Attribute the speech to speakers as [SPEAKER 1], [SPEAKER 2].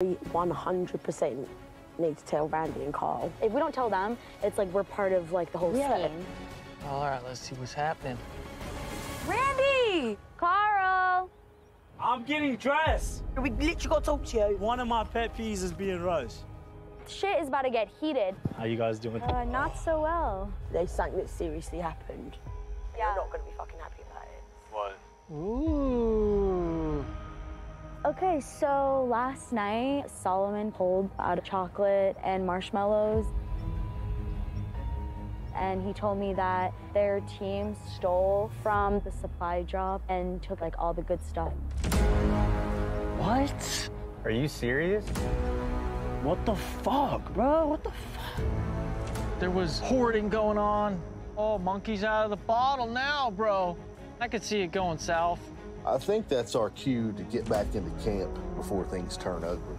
[SPEAKER 1] We 100% need to tell Randy and Carl.
[SPEAKER 2] If we don't tell them, it's like we're part of like the whole
[SPEAKER 1] Yeah.
[SPEAKER 2] scheme.
[SPEAKER 3] All right, let's see what's happening.
[SPEAKER 2] Randy! Carl!
[SPEAKER 4] I'm getting dressed.
[SPEAKER 1] We literally got to talk to you.
[SPEAKER 4] One of my pet peeves is being rushed.
[SPEAKER 2] Shit is about to get heated.
[SPEAKER 4] How you guys doing?
[SPEAKER 2] Uh, not so well.
[SPEAKER 1] There's something that seriously happened.
[SPEAKER 2] Yeah.
[SPEAKER 1] You're not going to be fucking happy about it.
[SPEAKER 4] What?
[SPEAKER 3] Ooh.
[SPEAKER 2] Okay, so last night Solomon pulled out chocolate and marshmallows. And he told me that their team stole from the supply drop and took like all the good stuff.
[SPEAKER 3] What?
[SPEAKER 5] Are you serious?
[SPEAKER 4] What the fuck, bro? What the fuck?
[SPEAKER 3] There was hoarding going on. Oh, monkey's out of the bottle now, bro. I could see it going south.
[SPEAKER 6] I think that's our cue to get back into camp before things turn ugly.